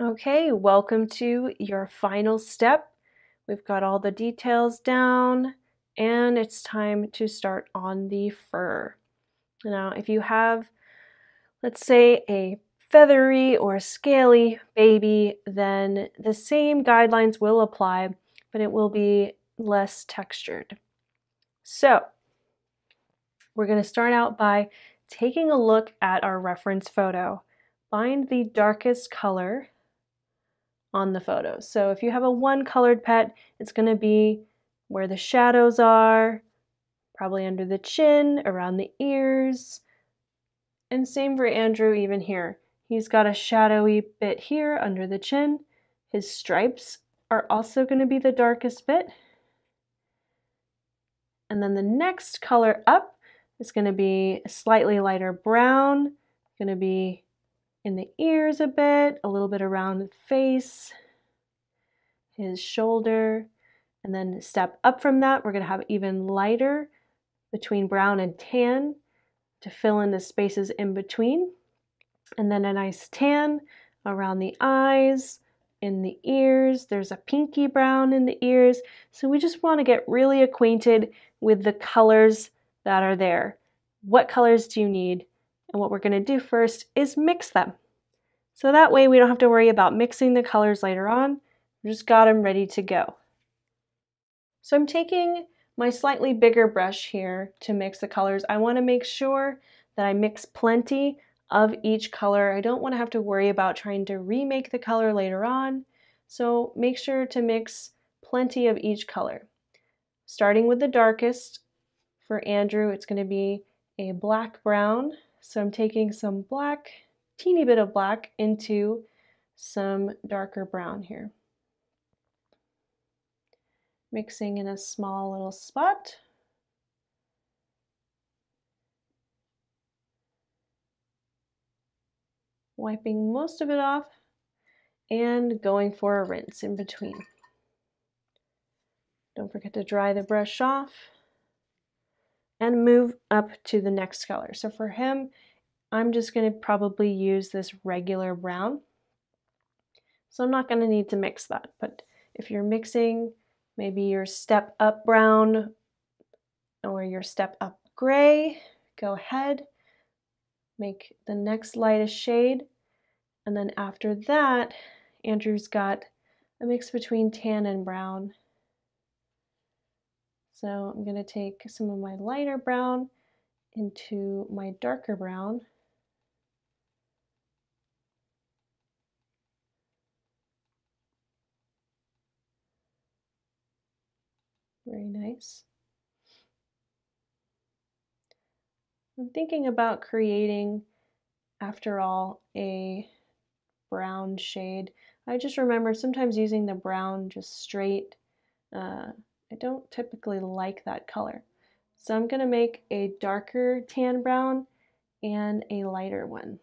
Okay, welcome to your final step. We've got all the details down and it's time to start on the fur. Now, if you have, let's say, a feathery or scaly baby, then the same guidelines will apply, but it will be less textured. So, we're going to start out by taking a look at our reference photo. Find the darkest color on the photos. So if you have a one colored pet, it's going to be where the shadows are, probably under the chin, around the ears. And same for Andrew even here. He's got a shadowy bit here under the chin. His stripes are also going to be the darkest bit. And then the next color up is going to be a slightly lighter brown, going to be in the ears a bit, a little bit around the face, his shoulder, and then step up from that, we're going to have even lighter between brown and tan to fill in the spaces in between. And then a nice tan around the eyes, in the ears. There's a pinky brown in the ears. So we just want to get really acquainted with the colors that are there. What colors do you need? And what we're going to do first is mix them. So that way we don't have to worry about mixing the colors later on. We just got them ready to go. So I'm taking my slightly bigger brush here to mix the colors. I want to make sure that I mix plenty of each color. I don't want to have to worry about trying to remake the color later on. So make sure to mix plenty of each color. Starting with the darkest, for Andrew, it's going to be a black brown. So I'm taking some black, teeny bit of black into some darker brown here. Mixing in a small little spot. Wiping most of it off and going for a rinse in between. Don't forget to dry the brush off and move up to the next color. So for him, I'm just going to probably use this regular brown. So I'm not going to need to mix that, but if you're mixing maybe your step up brown or your step up gray, go ahead, make the next lightest shade, and then after that, Andrew's got a mix between tan and brown. So I'm going to take some of my lighter brown into my darker brown. Very nice. I'm thinking about creating, after all, a brown shade. I just remember sometimes using the brown just straight uh, I don't typically like that color. So I'm going to make a darker tan brown and a lighter one.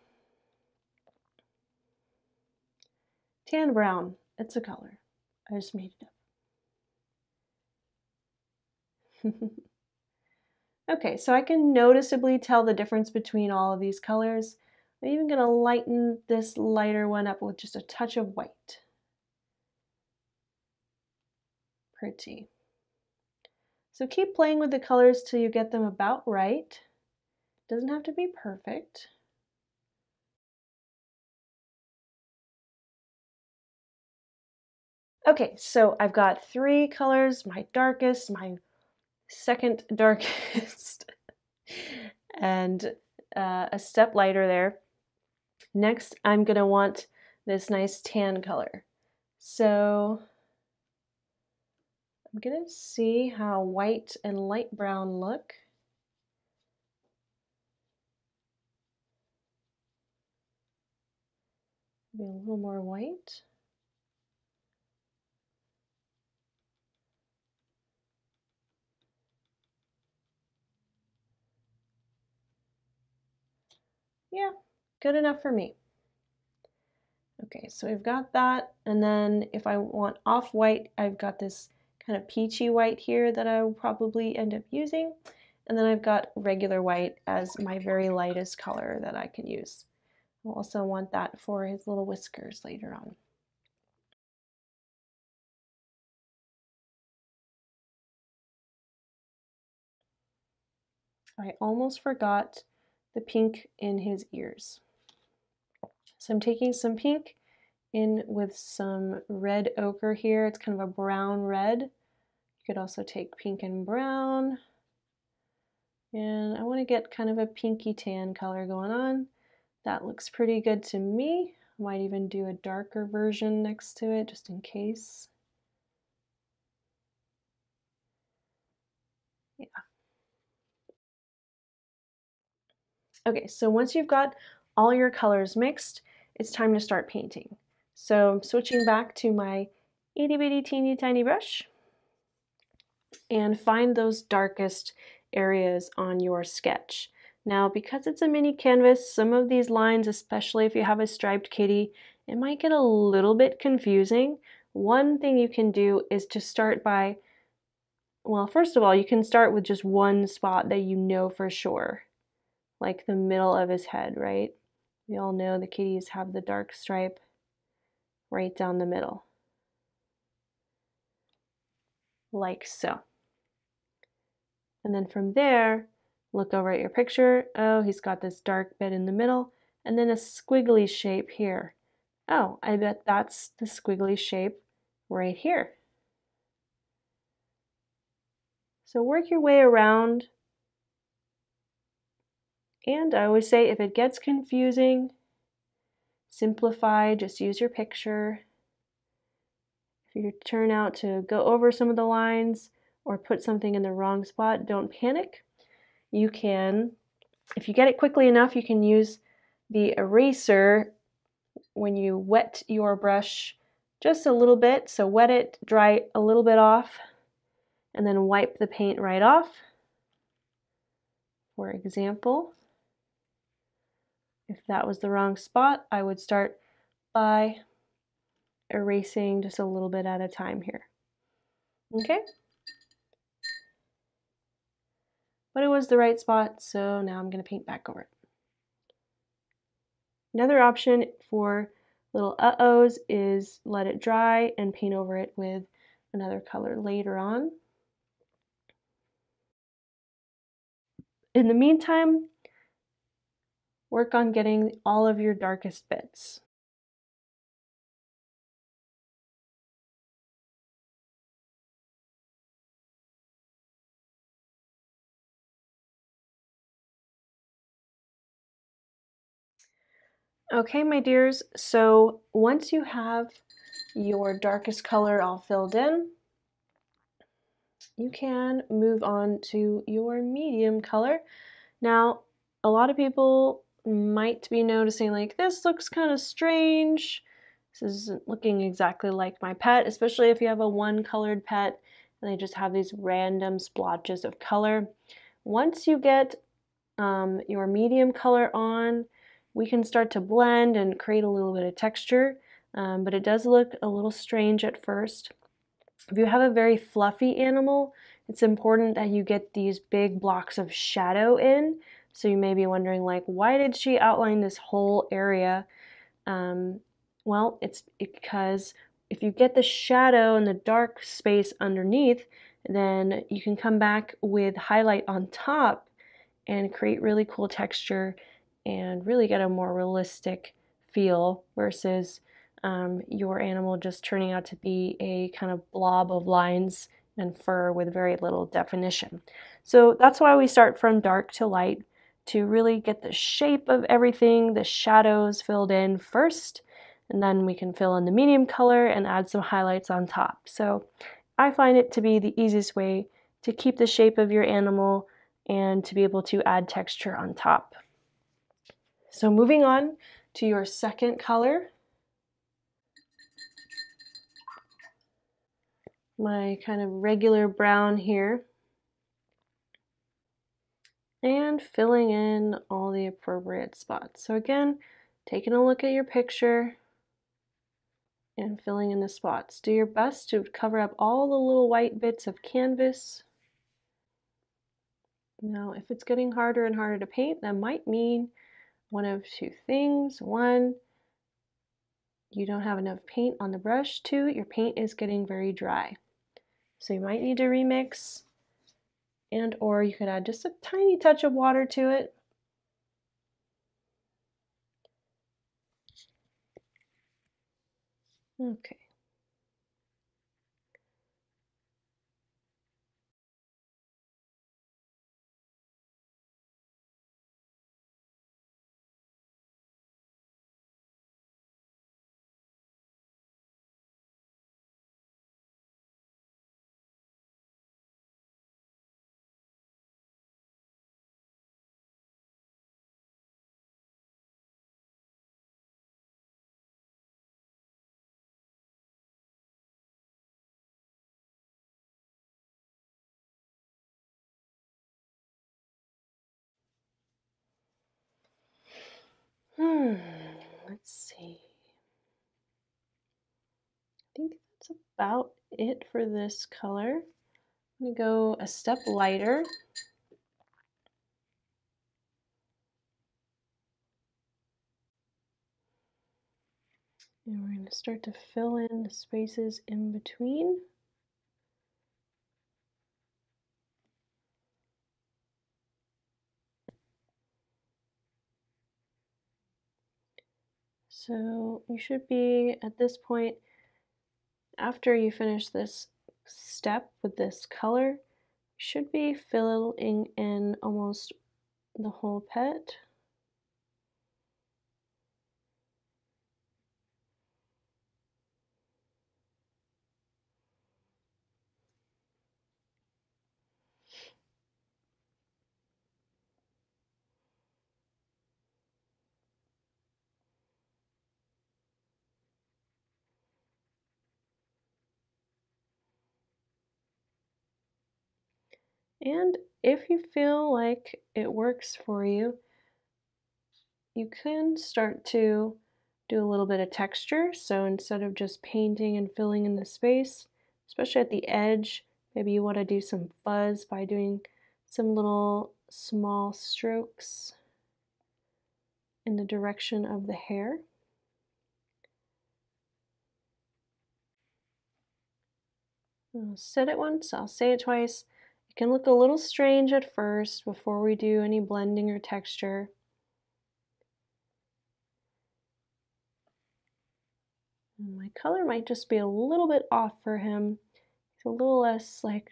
Tan brown, it's a color. I just made it up. okay, so I can noticeably tell the difference between all of these colors. I'm even going to lighten this lighter one up with just a touch of white. Pretty. So keep playing with the colors till you get them about right. Doesn't have to be perfect. Okay, so I've got three colors, my darkest, my second darkest, and uh, a step lighter there. Next, I'm to want this nice tan color. So I'm going to see how white and light brown look. Be a little more white. Yeah, good enough for me. Okay, so we've got that. And then if I want off-white, I've got this kind of peachy white here that I will probably end up using. And then I've got regular white as my very lightest color that I can use. I'll also want that for his little whiskers later on. I almost forgot the pink in his ears. So I'm taking some pink in with some red ochre here. It's kind of a brown red. Could also take pink and brown. And I want to get kind of a pinky tan color going on. That looks pretty good to me. Might even do a darker version next to it just in case. Yeah. Okay, so once you've got all your colors mixed, it's time to start painting. So I'm switching back to my itty bitty teeny tiny brush and find those darkest areas on your sketch. Now, because it's a mini canvas, some of these lines, especially if you have a striped kitty, it might get a little bit confusing. One thing you can do is to start by, well, first of all, you can start with just one spot that you know for sure, like the middle of his head, right? We all know the kitties have the dark stripe right down the middle, like so. And then from there, look over at your picture. Oh, he's got this dark bit in the middle and then a squiggly shape here. Oh, I bet that's the squiggly shape right here. So work your way around. And I always say if it gets confusing, simplify, just use your picture. If you turn out to go over some of the lines, or put something in the wrong spot, don't panic. You can, if you get it quickly enough, you can use the eraser when you wet your brush just a little bit. So wet it, dry a little bit off, and then wipe the paint right off. For example, if that was the wrong spot, I would start by erasing just a little bit at a time here. Okay? but it was the right spot, so now I'm going to paint back over it. Another option for little uh-ohs is let it dry and paint over it with another color later on. In the meantime, work on getting all of your darkest bits. Okay, my dears, so once you have your darkest color all filled in, you can move on to your medium color. Now, a lot of people might be noticing like this looks kind of strange. This isn't looking exactly like my pet, especially if you have a one colored pet and they just have these random splotches of color. Once you get um, your medium color on, we can start to blend and create a little bit of texture, um, but it does look a little strange at first. If you have a very fluffy animal, it's important that you get these big blocks of shadow in. So you may be wondering like, why did she outline this whole area? Um, well, it's because if you get the shadow and the dark space underneath, then you can come back with highlight on top and create really cool texture and really get a more realistic feel versus um, your animal just turning out to be a kind of blob of lines and fur with very little definition. So that's why we start from dark to light to really get the shape of everything, the shadows filled in first, and then we can fill in the medium color and add some highlights on top. So I find it to be the easiest way to keep the shape of your animal and to be able to add texture on top. So moving on to your second color, my kind of regular brown here, and filling in all the appropriate spots. So again, taking a look at your picture and filling in the spots. Do your best to cover up all the little white bits of canvas. Now, if it's getting harder and harder to paint, that might mean one of two things. One, you don't have enough paint on the brush. Two, your paint is getting very dry. So you might need to remix and or you could add just a tiny touch of water to it. Okay. Hmm, let's see. I think that's about it for this color. I'm going to go a step lighter. And we're going to start to fill in the spaces in between. So you should be at this point, after you finish this step with this color, should be filling in almost the whole pet. And if you feel like it works for you, you can start to do a little bit of texture. So instead of just painting and filling in the space, especially at the edge, maybe you want to do some fuzz by doing some little small strokes in the direction of the hair. I'll said it once, I'll say it twice can look a little strange at first before we do any blending or texture. My color might just be a little bit off for him. It's a little less like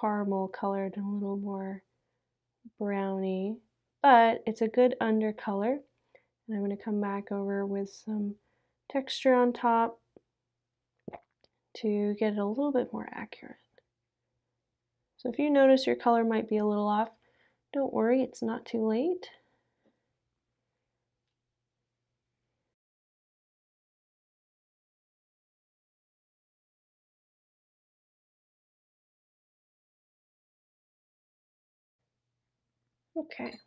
caramel colored and a little more browny, but it's a good undercolor. And I'm going to come back over with some texture on top to get it a little bit more accurate. So if you notice your color might be a little off, don't worry, it's not too late. Okay,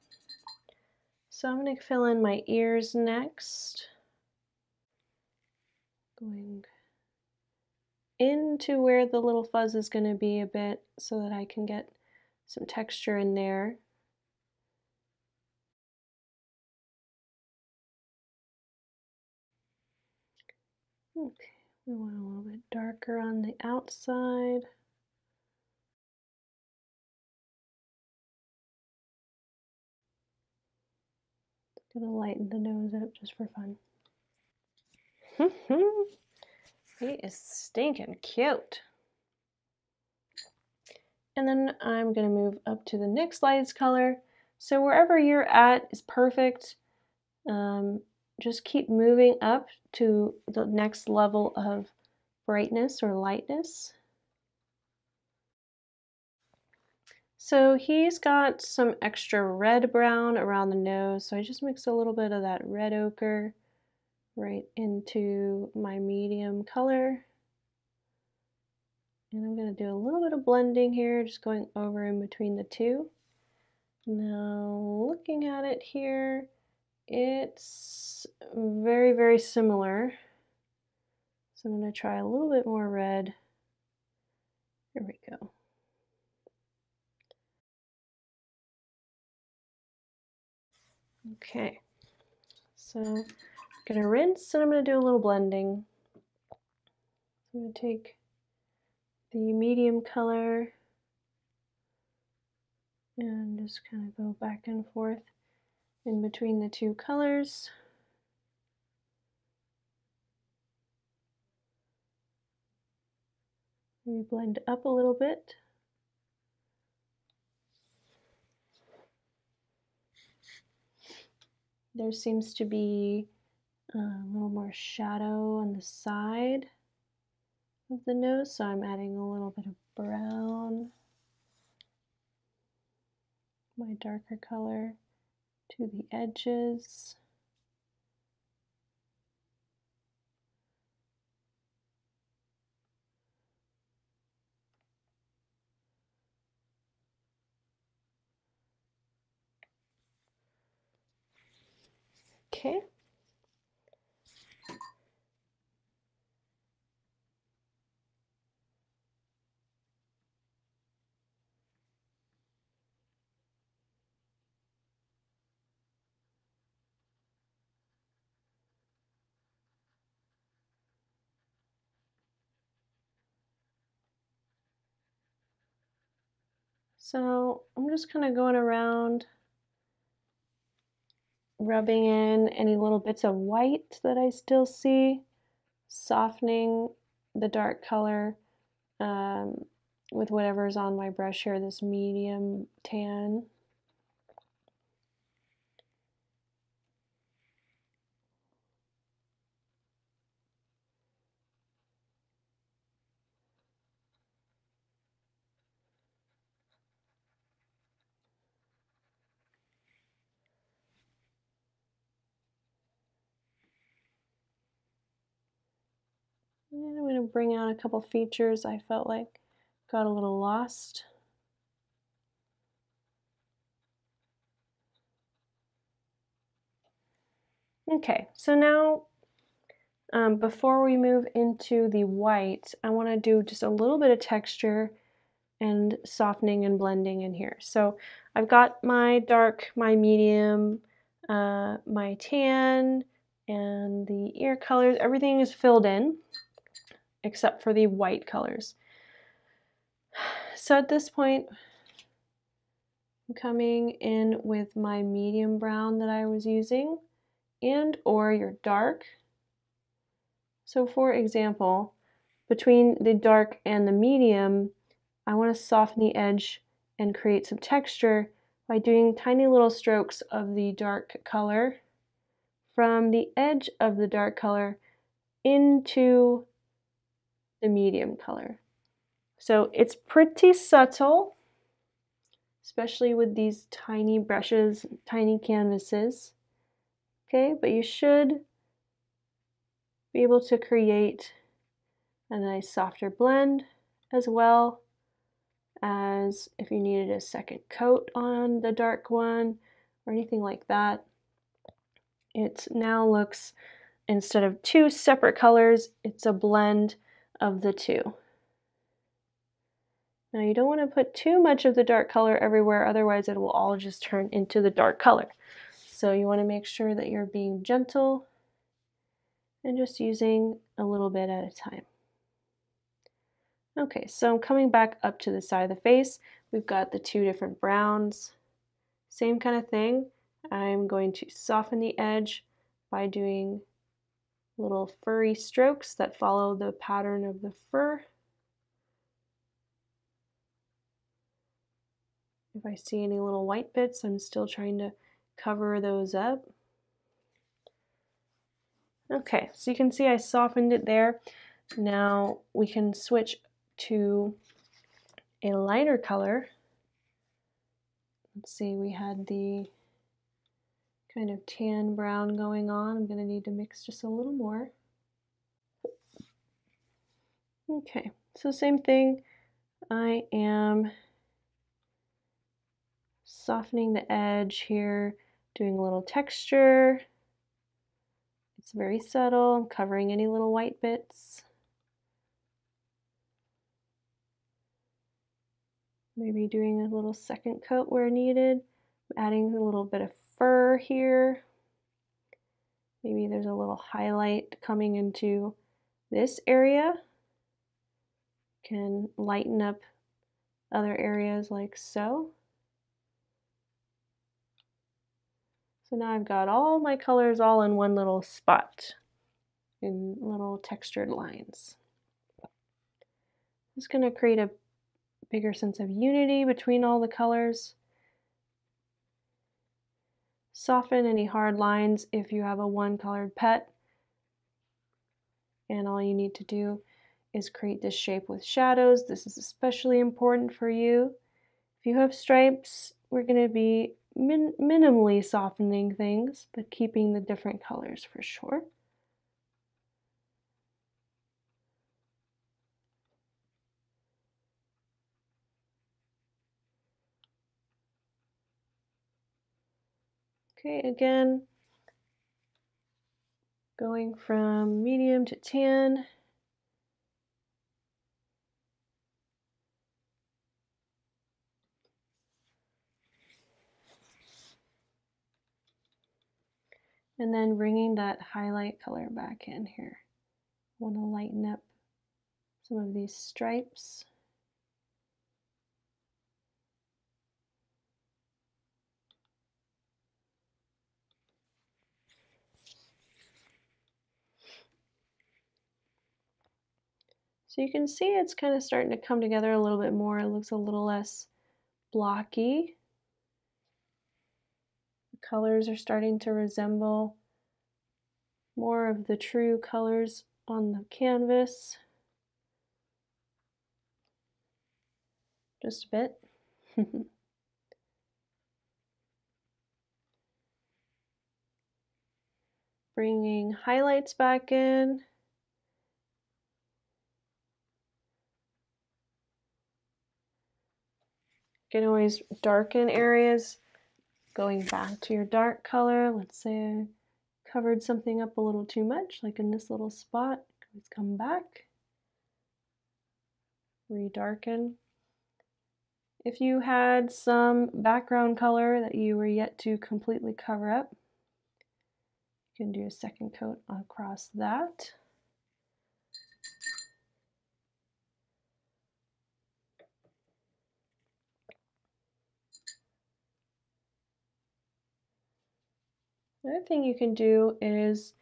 so I'm going to fill in my ears next. Going into where the little fuzz is going to be a bit so that I can get some texture in there. Okay, we want a little bit darker on the outside. Gonna lighten the nose up just for fun. He is stinking cute. And then I'm going to move up to the next lightest color. So wherever you're at is perfect. Um, just keep moving up to the next level of brightness or lightness. So he's got some extra red brown around the nose, so I just mix a little bit of that red ochre right into my medium color. And I'm going to do a little bit of blending here, just going over in between the two. Now, looking at it here, it's very, very similar. So I'm going to try a little bit more red. Here we go. Okay, so gonna rinse and I'm gonna do a little blending. I'm gonna take the medium color And just kind of go back and forth in between the two colors. We blend up a little bit. There seems to be a little more shadow on the side of the nose, so I'm adding a little bit of brown, my darker color, to the edges. Okay. So I'm just kind of going around rubbing in any little bits of white that I still see, softening the dark color um, with whatever's on my brush here, this medium tan. And I'm going to bring out a couple features I felt like got a little lost. Okay, so now um, before we move into the white, I want to do just a little bit of texture and softening and blending in here. So I've got my dark, my medium, uh, my tan, and the ear colors. Everything is filled in except for the white colors. So at this point, I'm coming in with my medium brown that I was using and or your dark. So for example, between the dark and the medium, I want to soften the edge and create some texture by doing tiny little strokes of the dark color from the edge of the dark color into the medium color. So it's pretty subtle, especially with these tiny brushes, tiny canvases. Okay, but you should be able to create a nice softer blend as well as if you needed a second coat on the dark one or anything like that. It now looks, instead of two separate colors, it's a blend of the two. Now you don't want to put too much of the dark color everywhere, otherwise it will all just turn into the dark color. So you want to make sure that you're being gentle and just using a little bit at a time. Okay, so I'm coming back up to the side of the face. We've got the two different browns. Same kind of thing. I'm going to soften the edge by doing little furry strokes that follow the pattern of the fur. If I see any little white bits, I'm still trying to cover those up. Okay, so you can see I softened it there. Now we can switch to a lighter color. Let's see, we had the kind of tan brown going on. I'm going to need to mix just a little more. Okay, so same thing. I am softening the edge here, doing a little texture. It's very subtle. I'm covering any little white bits. Maybe doing a little second coat where needed. adding a little bit of fur here. Maybe there's a little highlight coming into this area. Can lighten up other areas like so. So now I've got all my colors all in one little spot in little textured lines. It's going to create a bigger sense of unity between all the colors. Soften any hard lines if you have a one colored pet. And all you need to do is create this shape with shadows. This is especially important for you. If you have stripes, we're going to be min minimally softening things, but keeping the different colors for sure. Okay, again, going from medium to tan. And then bringing that highlight color back in here. I want to lighten up some of these stripes. So you can see it's kind of starting to come together a little bit more. It looks a little less blocky The colors are starting to resemble more of the true colors on the canvas. Just a bit. Bringing highlights back in. You can always darken areas going back to your dark color, let's say I covered something up a little too much, like in this little spot, let's come back, redarken. If you had some background color that you were yet to completely cover up, you can do a second coat across that. Another thing you can do is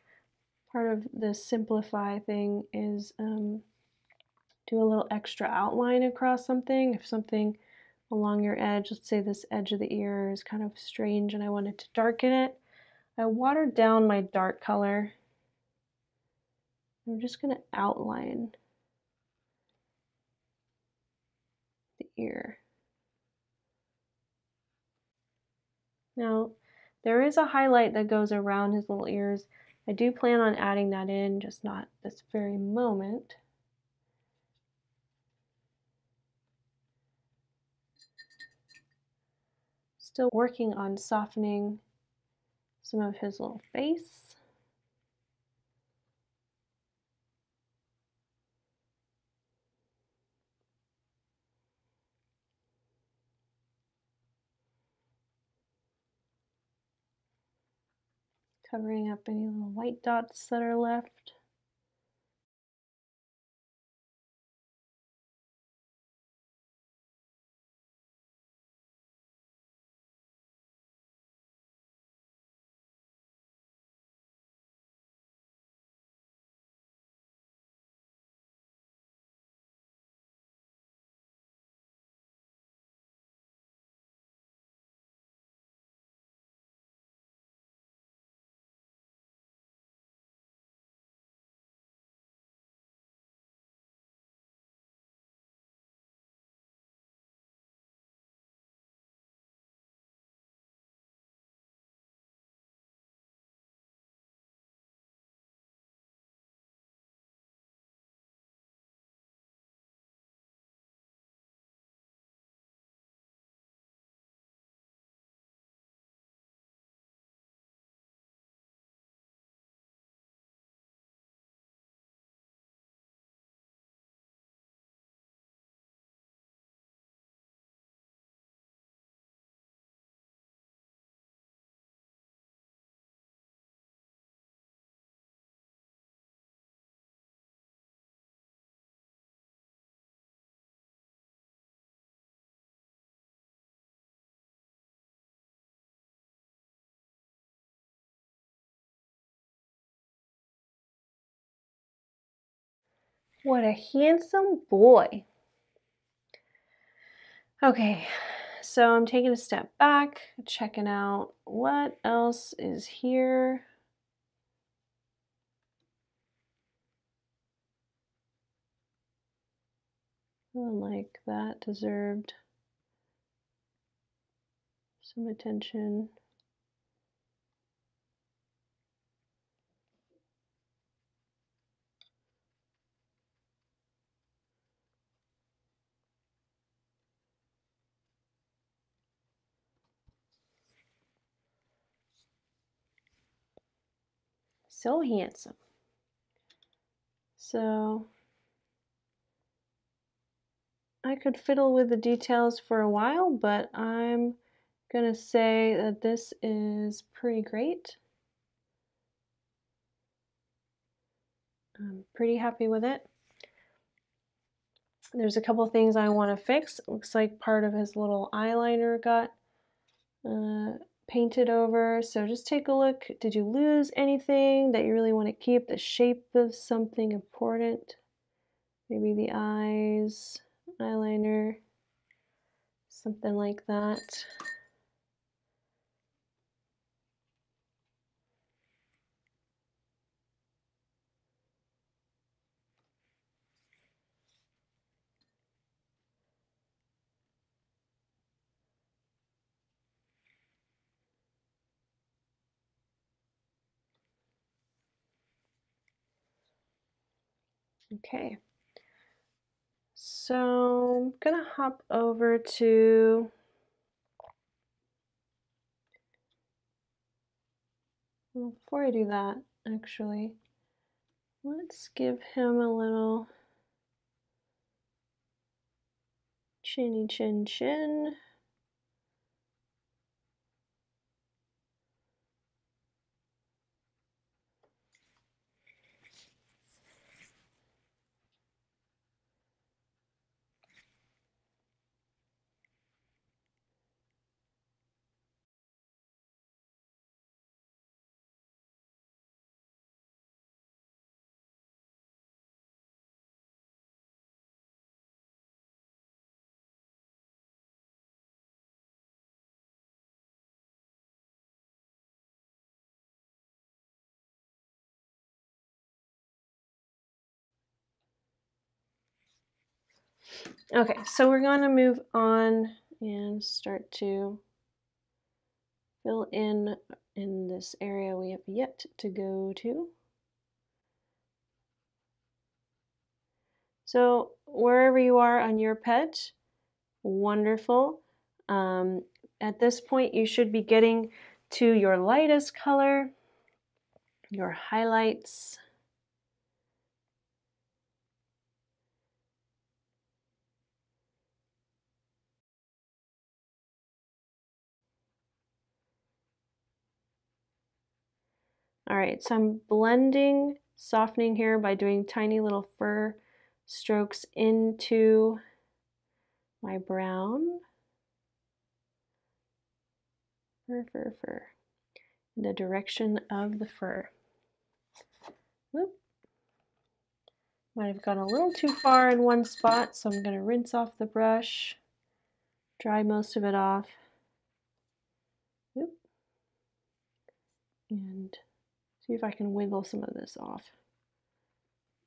part of the simplify thing is um, do a little extra outline across something. If something along your edge, let's say this edge of the ear is kind of strange and I wanted to darken it, I watered down my dark color. I'm just going to outline the ear. Now, there is a highlight that goes around his little ears. I do plan on adding that in, just not this very moment. Still working on softening some of his little face. Covering up any little white dots that are left. What a handsome boy. Okay, so I'm taking a step back, checking out what else is here. like that deserved some attention. So handsome. So I could fiddle with the details for a while, but I'm going to say that this is pretty great. I'm pretty happy with it. There's a couple things I want to fix. It looks like part of his little eyeliner got uh, painted over. So just take a look. Did you lose anything that you really want to keep? The shape of something important? Maybe the eyes, eyeliner, something like that. Okay. So I'm gonna hop over to before I do that, actually, let's give him a little chinny chin chin. Okay, so we're going to move on and start to fill in in this area we have yet to go to. So wherever you are on your pet, wonderful. Um, at this point, you should be getting to your lightest color, your highlights, All right, so I'm blending, softening here by doing tiny little fur strokes into my brown. Fur, fur, fur. In the direction of the fur. Whoop. Might have gone a little too far in one spot, so I'm going to rinse off the brush, dry most of it off. Whoop. And See if I can wiggle some of this off.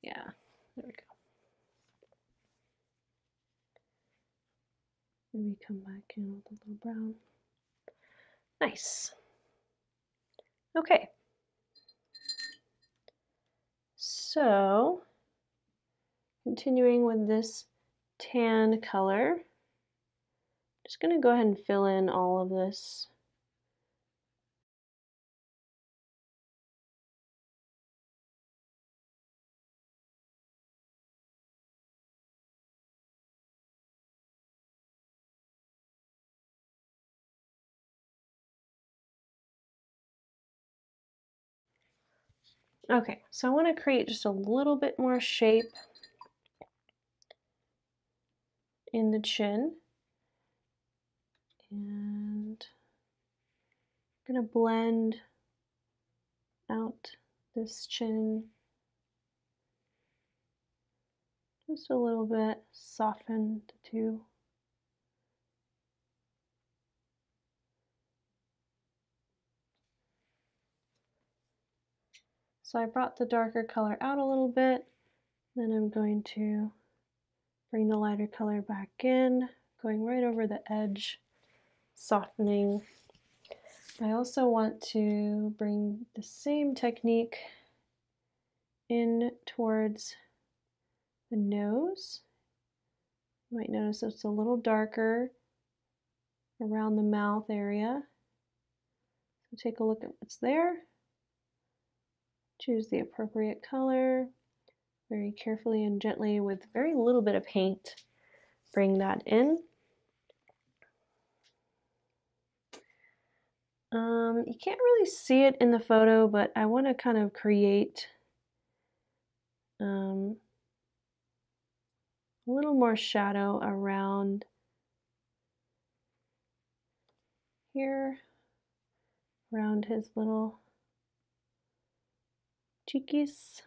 Yeah, there we go. Maybe come back in with a little brown. Nice. Okay. So, continuing with this tan color, just going to go ahead and fill in all of this Okay, so I want to create just a little bit more shape in the chin. And I'm going to blend out this chin Just a little bit, soften the two. So I brought the darker color out a little bit. Then I'm going to bring the lighter color back in, going right over the edge, softening. I also want to bring the same technique in towards the nose. You might notice it's a little darker around the mouth area. So take a look at what's there. Choose the appropriate color very carefully and gently with very little bit of paint. Bring that in. Um, you can't really see it in the photo, but I want to kind of create um, a little more shadow around here, around his little cheekies.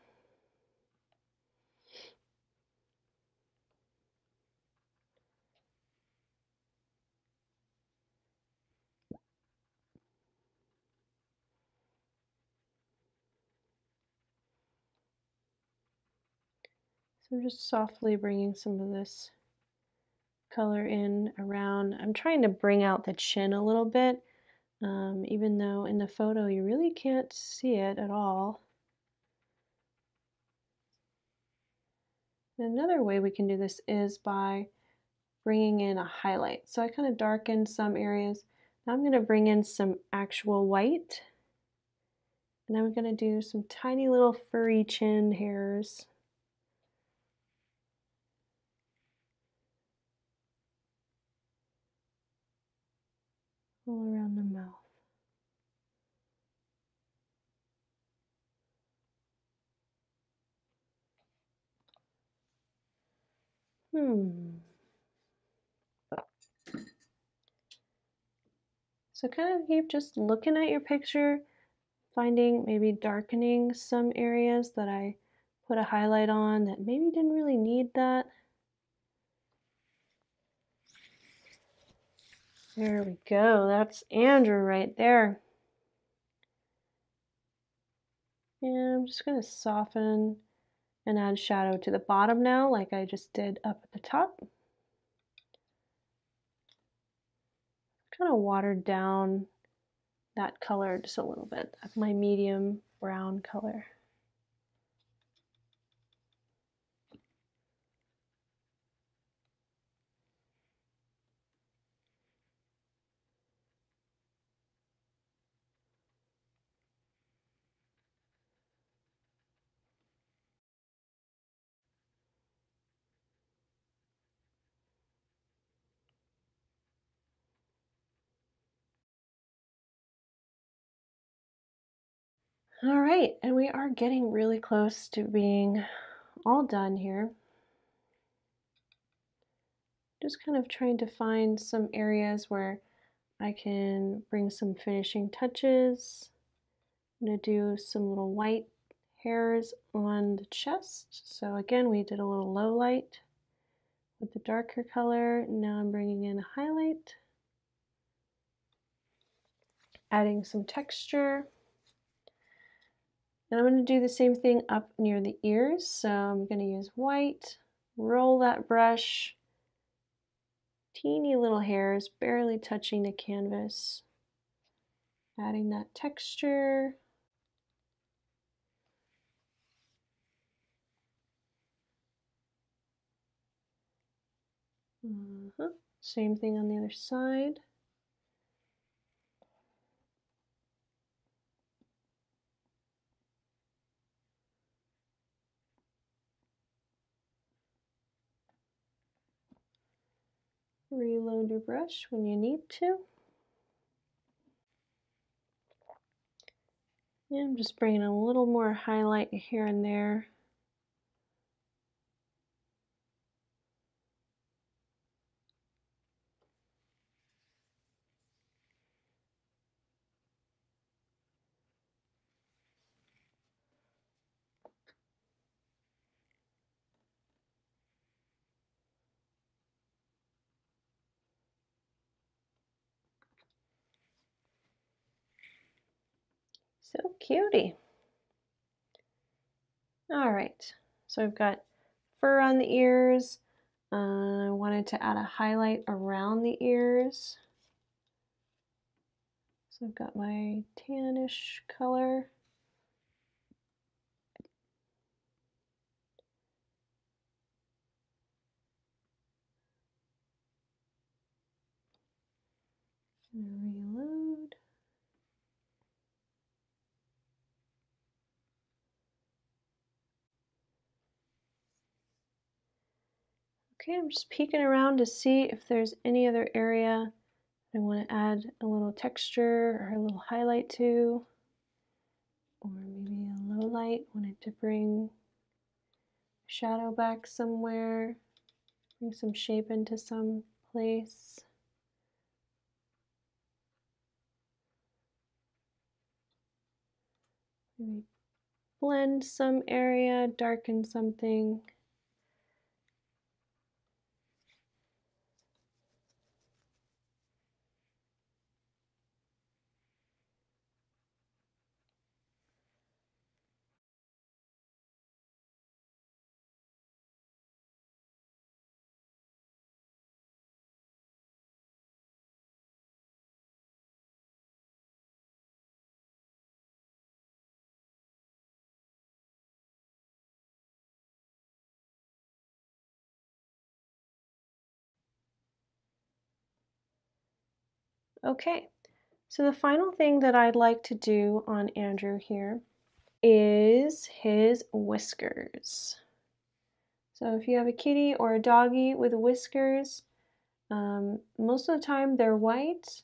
So I'm just softly bringing some of this color in around. I'm trying to bring out the chin a little bit, um, even though in the photo you really can't see it at all. Another way we can do this is by bringing in a highlight. So I kind of darken some areas. Now I'm going to bring in some actual white. And I'm going to do some tiny little furry chin hairs. all around the mouth. Hmm. So kind of keep just looking at your picture, finding maybe darkening some areas that I put a highlight on that maybe didn't really need that. There we go. That's Andrew right there. And I'm just going to soften and add shadow to the bottom now like I just did up at the top. Kind of watered down that color just a little bit my medium brown color. All right, and we are getting really close to being all done here. Just kind of trying to find some areas where I can bring some finishing touches. I'm going to do some little white hairs on the chest. So again, we did a little low light with the darker color. Now I'm bringing in a highlight, adding some texture. And I'm going to do the same thing up near the ears. So I'm going to use white, roll that brush, teeny little hairs barely touching the canvas, adding that texture. -huh. Same thing on the other side. Reload your brush when you need to. And I'm just bringing a little more highlight here and there. So cutie. All right, so I've got fur on the ears. Uh, I wanted to add a highlight around the ears. So I've got my tannish color. Reload. Okay, I'm just peeking around to see if there's any other area I want to add a little texture or a little highlight to, or maybe a low light, wanted to bring shadow back somewhere, bring some shape into some place. Maybe blend some area, darken something. Okay, so the final thing that I'd like to do on Andrew here is his whiskers. So if you have a kitty or a doggy with whiskers, um, most of the time they're white.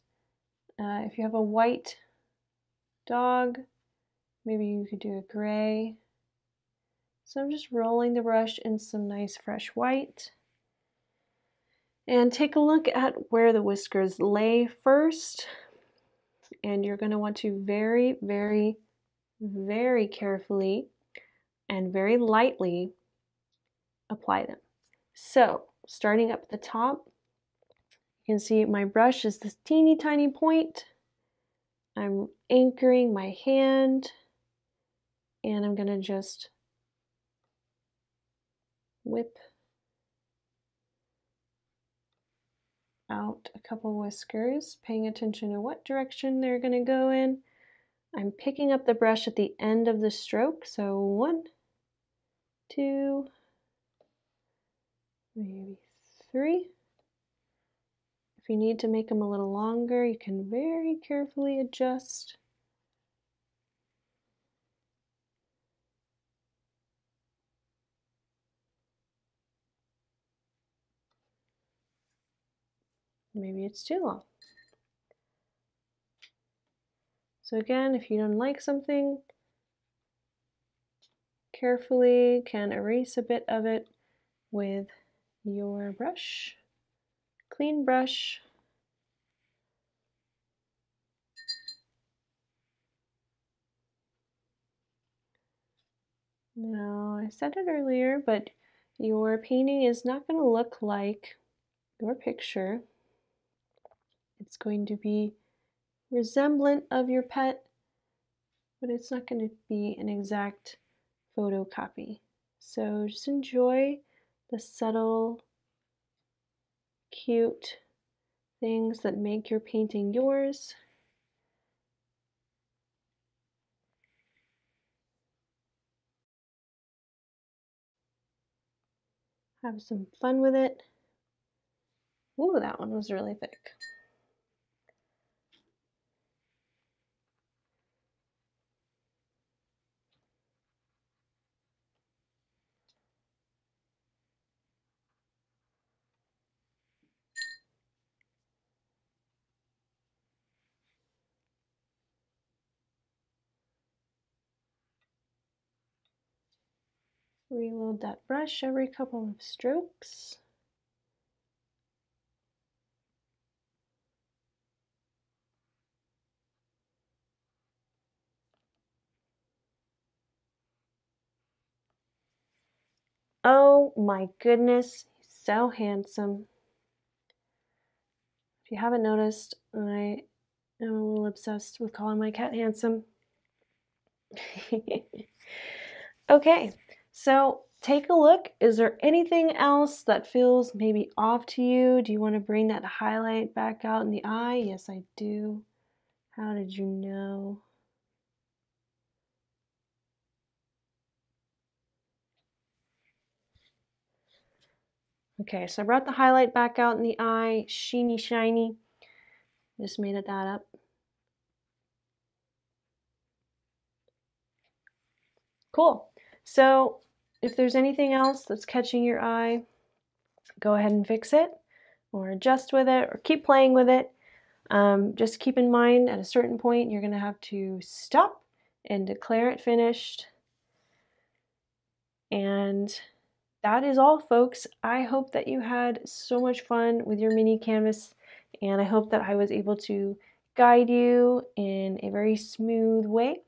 Uh, if you have a white dog, maybe you could do a gray. So I'm just rolling the brush in some nice fresh white. And take a look at where the whiskers lay first. And you're going to want to very, very, very carefully and very lightly apply them. So, starting up at the top, you can see my brush is this teeny tiny point. I'm anchoring my hand and I'm going to just whip out a couple whiskers, paying attention to what direction they're going to go in. I'm picking up the brush at the end of the stroke, so one, two, maybe three. If you need to make them a little longer, you can very carefully adjust. Maybe it's too long. So again, if you don't like something, carefully can erase a bit of it with your brush, clean brush. Now, I said it earlier, but your painting is not going to look like your picture. It's going to be resemblant of your pet, but it's not going to be an exact photocopy. So just enjoy the subtle, cute things that make your painting yours. Have some fun with it. Ooh, that one was really thick. Reload that brush every couple of strokes. Oh my goodness, so handsome. If you haven't noticed, I am a little obsessed with calling my cat handsome. okay, so take a look. Is there anything else that feels maybe off to you? Do you want to bring that highlight back out in the eye? Yes, I do. How did you know? Okay, so I brought the highlight back out in the eye, sheeny shiny. Just made it that up. Cool. So if there's anything else that's catching your eye, go ahead and fix it or adjust with it or keep playing with it. Um, just keep in mind at a certain point you're going to have to stop and declare it finished. And that is all, folks. I hope that you had so much fun with your mini canvas, and I hope that I was able to guide you in a very smooth way.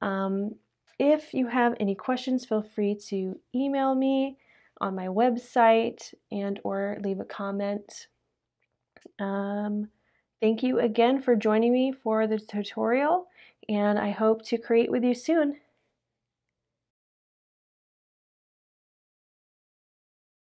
Um, if you have any questions, feel free to email me on my website and or leave a comment. Um, thank you again for joining me for the tutorial, and I hope to create with you soon.